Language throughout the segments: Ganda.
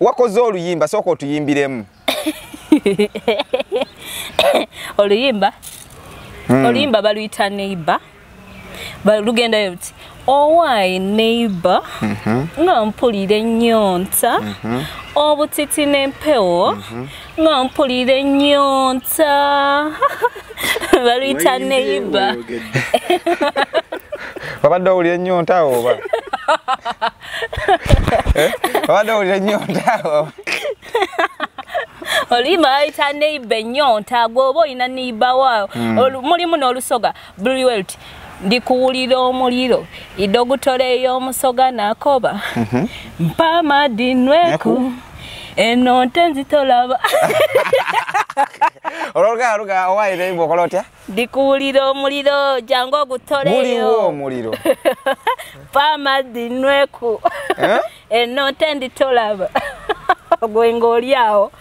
wakoze oluyimba sooka otuyimbiremu. Oluyimba? Oluyimba baluyita neighbor. Lugendayo luti owaayi neighbor? Nga mpulira ennyonta obutiti n'empewo. Nga mpulira ennyonta baluyita neighbor. babadde owulira ennyonta awo oba Eh? babadde owulira ennyonta oluyimba bayita neighbor ennyonta gweoba olina waawo. Olu- mulimu n'olusoga. Buliwe luti ndikuwulira omuliro. Idogutolo ey'omusoga nakoba. Mpa amadi nweku eno nte nzitolaba olwolugala luga owaayi neyimba okola otya? Ndikuwulira omuliro jangu ogutoleyo. Omuliro. Mpa amadi nweku Eh? eno nte nditolaba gwe ng'oli awo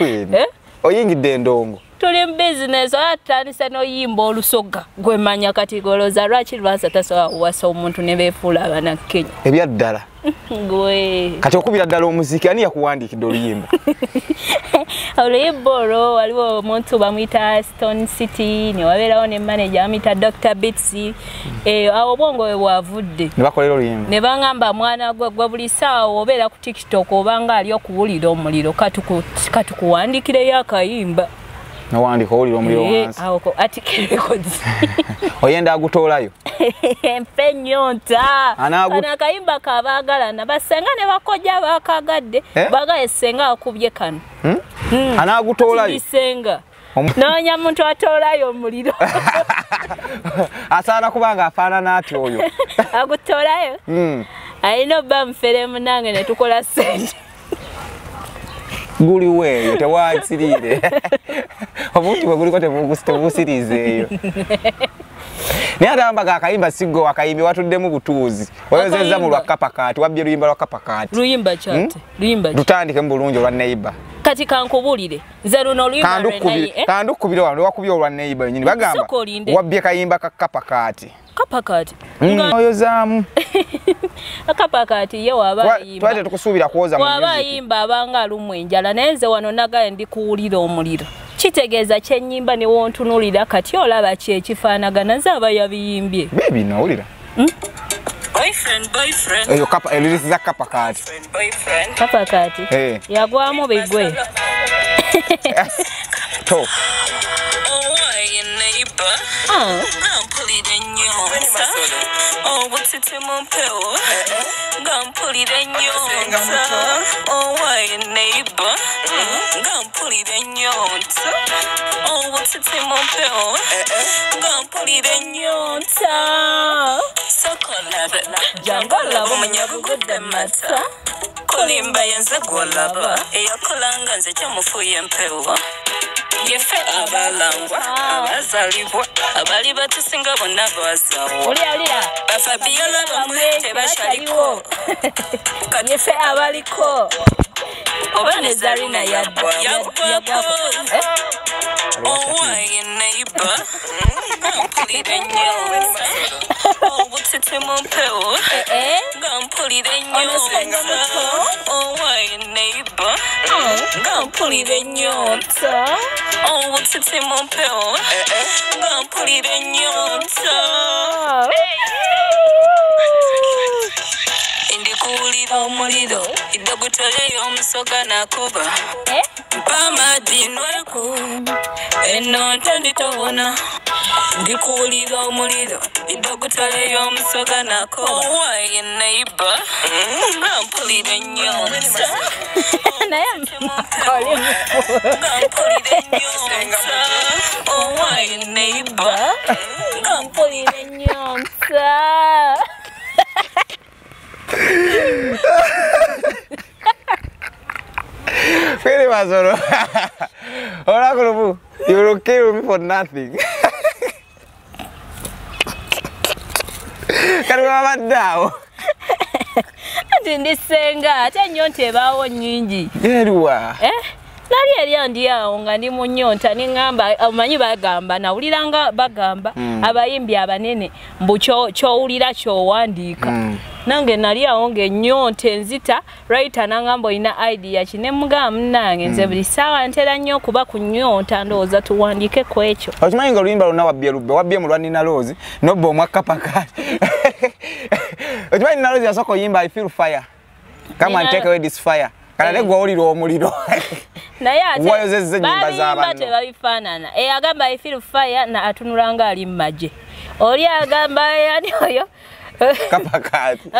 Eh? oyingidde endongo? Tuli mu bizinesi oba tutandise n'oyimba olusoga. Gwemanya kati goloza lwaki lwasa tasobola kuwasa omuntu ne beefuula abanakkenya? Ebyaddala gwe kati okubira ddala omuziki ani yakuwandiikidde oluyimba? Oluyimba olwo waliwo omuntu bamuyita stone city newabeerawo ne manaja bamuyita dr bits eyo awo obwongo we bwavudde. Ne bakolera oluyimba? Ne baŋŋamba mwana gwe gwe buli saawa obeera ku tiktok obanga ali okuwulira omuliro katuku- katukuwandiikireyo akayimba newandiika owulira omuliro Eh, wansi awo ko- ati kerekozi oyenda agutoolayo mpe nyonta Anaagu- kano akayimba kabaagalana basenga ne bakojja bakagadde Eh? bagaye senga akubye kano. Anaagutoolayo kisenga Omu- noonya muntu atoolayo omuliro. Asaana kuba nga afaanana ati oyo. Agutoolayo? Mm. alina obba mufere munange ne tukola sente guliwo eyo guliko tebugusi- tebusiriize eyo naye ate ambaga akayimba siggo wakayimbi watuddemu butuuzi oyozezza mu lwa kapakaati wabbye luyimba lwa kapakaati luyimba kyate luyimba ki? lutandike mu bulungi olwa neiba. Kati kankubulire nze luno kandukubire wano lwakubye olwa neiba yenyini bagamba. Wabbye kayimba ka kapakaati kapakati oyozaamu kapakati ye waaba twali tetukusuubira bw'aba music. ayimba abanga alumu enjala naye nze wano nagaye ndi kuwulira omuliro kitegeeza kyennyimba ne wontunulira kati olaba ki ekifaanagana ze aba yabiyimbye beebi nawulira. Boyfriend, boyfriend, eyo kapa- boyfriend. kapakati Eh. yagwamu bigwe. To why your neighbor? Ah, Ngampulira ennyonta obutiti mu mpewo ngampulira ennyonta owa ye neighbor ngampulira ennyonta obutiti mu mpewo ngampulira ennyonta sokolabe jangu olaba omunyabugudde mata kulimba yenze gwolaba eyakolanga nze kyamufuuye empewo yefe abalangwa abazalibwa abali batusinga bonna bazawo bafabiola bamwe tebakyaliko yefe abaliko. Oba ne zarina yaggwa yaggwako owaye neiba ngampulira ennyonza obutiti mu mpewo Eh? ngampulira Onosenga ennyonza owaye neiba ngampulira ennyonza obutiti mu mpewo ngampulira ennyonza ndikuwulira omuliro iddogotoleyo omusoga nakuba Eh? mpamadinweku eno ntenditobona ndikuwulira omuliro iddogotoleyo omusoga nako owaye neiba nga mpulira ennyonza naye oli nga mpulira ennyonza owaye neiba nga mpulira ennyonsa Really Masoro. Oracle, you will kill me for nothing. Kati babadde awo. nti ndisenga ate ennyo nti ebaawo nnyingi Yeruwa. Eh? nali eri ndi awo nga ndi mu nyonta neŋŋamba omanyi bagamba nawuliranga bagamba Mm. abayimbi abanene mbu kyo- kyowulira kyowandiika Mm. nange nali awo ngaenyonta enzita raita naŋŋamba olina idea ki ne mugamba munange nze buli ssaawa ntera nnyo okuba ku nyonta ndowooza tuwandiike ku ekyo okimanyi nga oluyimba lwonna wabbye lubbe wabbye mu lwa nina loozi nobba omwakkapakati okimanyi nina loozi yasooka oyimba i feel fire. Come and take away this fire. Kana ne gwe owulira omuliro. Naye ate Wayozezza ennyimba za babiyimba banno. tebabifaanana. Eyagamba ifil fire na atunula nga ali mumagye oli agamba yani oyo kapakati.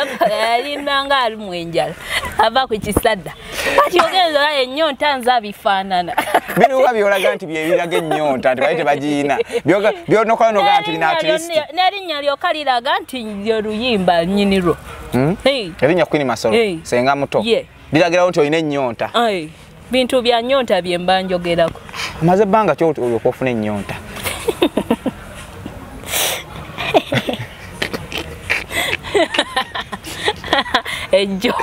Alimba nga ali mu enjala ava ku kisadda. Kati ogenza olaba ennyonta nze abifaanana biriwa byolaga nti byebiraga ennyonta nti bali tebagiina byonokola nogaa nti lina atlisti n'erinnya lyokka liraga nti lyo luyimba nnyinirwo Hey. erinnya kwini masolo Eh. senga muto. Ye. biragirawo nti olina ennyonta. Bintu bya nnyonta bye mba njogerako omaze ebbanga ki olyoka ofuna ennyonta ejjo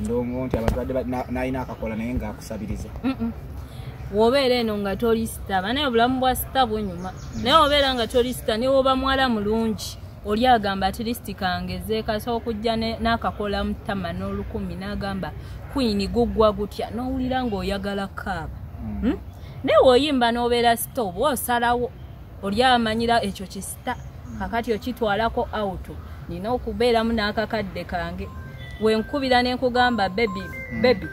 ndongo nti abantu nalina akakola naye ngaakusabiriza. Wobeera eno nga toli sitaba naye obulamu bwa sita bunyuma naye obeera nga toli sita ne woba muwala mulungi oli agamba atilisiti kangeze kasa okujja n'akakola mu ttama n'olukumi n'agamba kwini guggwa gutya. N'owulira ng'oyagala kaaba Hmm? naye woyimba n'obeera sita oba osalawo oli amanyira ekyo kisita kakati okitwalako auto nina okubeeramu n'akakadde kange. Wenkubira nenkugamba bebi bebi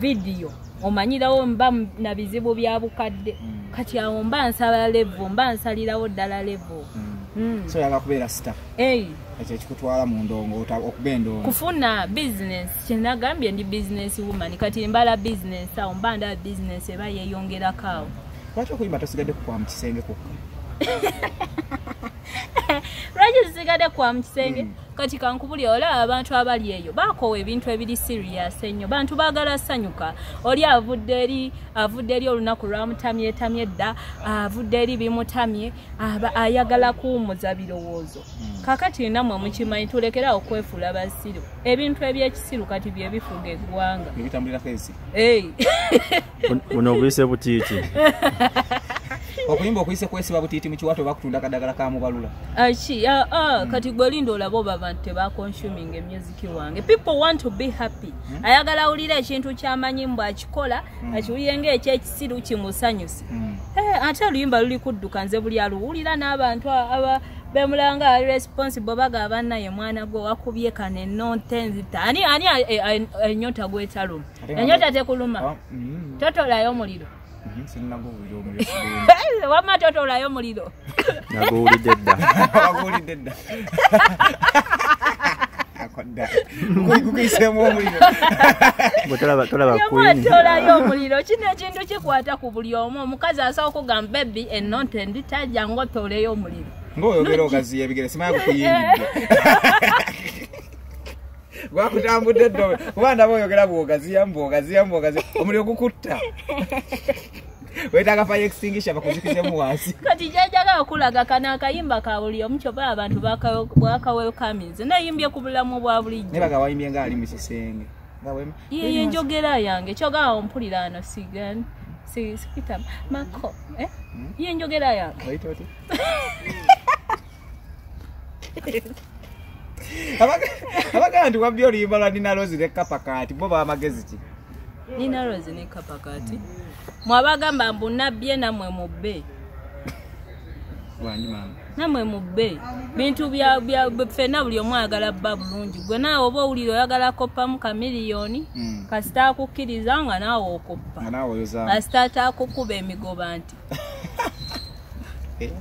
vidiyo omanyirawo mba na bizibu bya bukadde. Kati awo mba nsala levo mba nsalirawo ddala levo Mm. so oyagala kubeera sita ekyo ekikutwala mu ndongo okuba endongo kufuna business kyenagambye ndi business woman kati mbala business awo mba ndaba business eba yeyongerako awo. Lwaki okuyimba tosigadde kukwa mu kisenge kukka lwaki zisigadde kwa mu kisenge kati kankubuli olaba abantu abali eyo bakoowa ebintu ebiri serious ennyo bantu baagala ssanyuka oli avudde eri avudde eri olunaku lwamutamyetamye dda avudde eri bimutamye aba- ayagala kuwumuza birowoozo. Kakati nammwe mukimanyi tulekerawo okwefuula basiru ebintu ebyekisiru kati bye bifuga eggwanga. Buno obuyise butiiti okuyimba okuyise kwesiba butiiti mu kiwato oba kutunda kadagala ka mubalula aki ah, ah, kati gwe linda olaba oba abantu tebaconsuming emusiki wange people want to be happy ayagala awulira ekintu kyamanyi mbw akikola akiwulire ngaekyekisiru kimusanyusa Eh, ate oluyimba luli kudduka nze buli aluwulira n'abantu aba bemulanga ali responsible bagaba naye mwana gwe wakubye kano ennonta enzita ani ani eh, eh, ennyota gwetaluma ennyota tekuluma Ah, mm, totolayo omuliro mhm, sinnaguwulira omuliro wamma totolayo omuliro naguwulidde dda. Waguwulidde dda. Akodda gukuyiseemu omuliro kino ekintu kikwata ku buli omu. Omukazi asobola okugamba bebi ennonta endi tajja nga otoleyo omuliro ngaoyogera ogaziya ebigere simanya gukuyimbidde gwakutambudde ddo kuba ndaba oyogera bwogaziyamu bwogaziyamu bwogaziya omuliro gukutta. Wetaaga fire extinguisher bakuzikizemu wansi. Kati kyajaga okulaga kano akayimba ka buli omu kyoba abantu bwakawelkaminze nayimbye ku bulamu bwa bulijjo. Nebaga wayimbye nga ali mu kisenge. Yeye enjogera yange. Kyogaa ompulira ano sigani. Sikita mako eh? ye enjogera yange Oyita otya? Abaga- abagaa nti wabbi oluyimba lwa nina lozi ne kapakaati bo bamagezi ki? Nina rozi ne kapakati mwabagamba mbu nabbye nammwe mubbe. Nammwe mubbe. Bintu ffenna buli omu ayagala bba bulungi. Gwe naawe oba owulire oyagala koppamu kamiliyoni Mm. kasita akukkiriza nga naawe okoppa. Kasita ataakukuba emigoba nti. Eh.